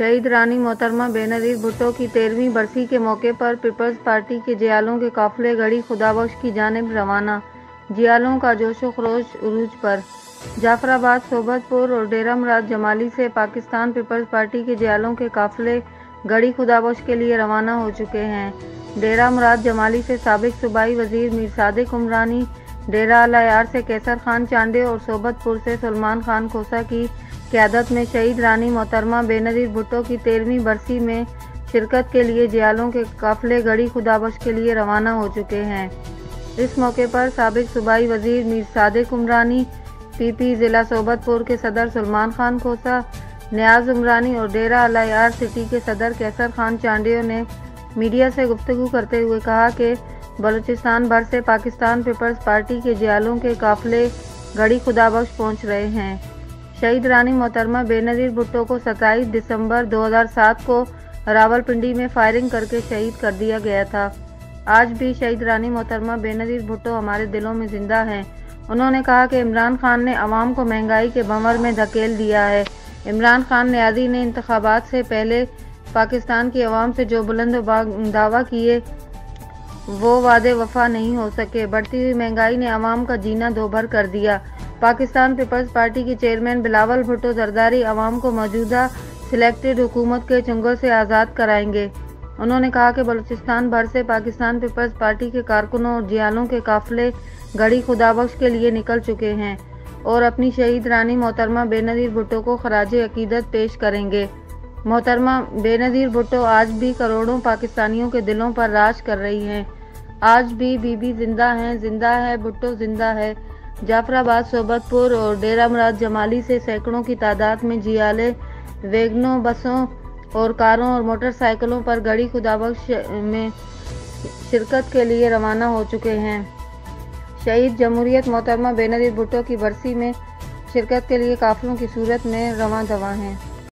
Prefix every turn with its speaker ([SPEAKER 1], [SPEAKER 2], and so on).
[SPEAKER 1] शहीद रानी मोहतरमा बेनजीर भुट्टो की तेरहवीं बरसी के मौके पर पीपल्स पार्टी के जियालों के काफिले गढ़ी खुदाबख्श की जानब रवाना। जियालों का जोशो खरोश उरूज पर। जाफराबाद, सोबतपुर और डेरा मुराद जमाली से पाकिस्तान पीपल्स पार्टी के जियालों के काफिले गढ़ी खुदाबख्श के लिए रवाना हो चुके हैं। डेरा मुराद जमाली से सबक सूबाई वज़ीर मीर सादिक उमरानी, डेरा यार से कैसर खान चांडे और सोबतपुर से सलमान खान खोसा की क्यादत में शहीद रानी मोहतरमा बेनजीर भुट्टो की तेरहवीं बरसी में शिरकत के लिए जियालों के काफिले गढ़ी खुदाबश के लिए रवाना हो चुके हैं। इस मौके पर सबक सूबाई वज़ीर मीर सादिक उमरानी, पीपी ज़िला सोबतपुर के सदर सलमान खान खोसा, न्याज उमरानी और डेरा यार सिटी के सदर कैसर खान चांडियों ने मीडिया से गुफ्तु करते हुए कहा कि बलूचिस्तान भर से पाकिस्तान पीपल्स पार्टी के जियालों के काफिले गढ़ी खुदाबख्श पहुँच रहे हैं। शहीद रानी मोहतरमा बेनजीर भुट्टो को 27 दिसंबर 2007 को रावलपिंडी में फायरिंग करके शहीद कर दिया गया था। आज भी शहीद रानी मोहतरमा बेनजीर भुट्टो हमारे दिलों में ज़िंदा हैं। उन्होंने कहा कि इमरान खान ने अवाम को महँगाई के भंवर में धकेल दिया है। इमरान खान न्याजी ने इंतबात से पहले पाकिस्तान की आवाम से जो बुलंद दावा किए, वो वादे वफा नहीं हो सके। बढ़ती हुई महँगाई ने आवाम का जीना दोभर कर दिया। पाकिस्तान पीपल्स पार्टी के चेयरमैन बिलावल भुट्टो जरदारी आवाम को मौजूदा सिलेक्टेड हुकूमत के चुंगल से आज़ाद कराएँगे। उन्होंने कहा कि बलूचिस्तान भर से पाकिस्तान पीपल्स पार्टी के कारकुनों और जियालों के काफिले गढ़ी खुदाबख्श के लिए निकल चुके हैं और अपनी शहीद रानी मोहतरमा बेनजीर भुट्टो को खराज अकीदत पेश करेंगे। मोहतरमा बेनजीर भुट्टो आज भी करोड़ों पाकिस्तानियों के दिलों पर राज कर रही हैं। आज भी बीबी ज़िंदा हैं, ज़िंदा है, भुट्टो ज़िंदा है। जाफराबाद, सोबतपुर और डेरा मुराद जमाली से सैकड़ों की तादाद में जियाले वैगनों, बसों और कारों और मोटरसाइकिलों पर गड़ी खुदाबख्श में शिरकत के लिए रवाना हो चुके हैं। शहीद जमहूरियत मोहतरमा बेनजीर भुट्टो की बरसी में शिरकत के लिए काफिलों की सूरत में रवा दवा हैं।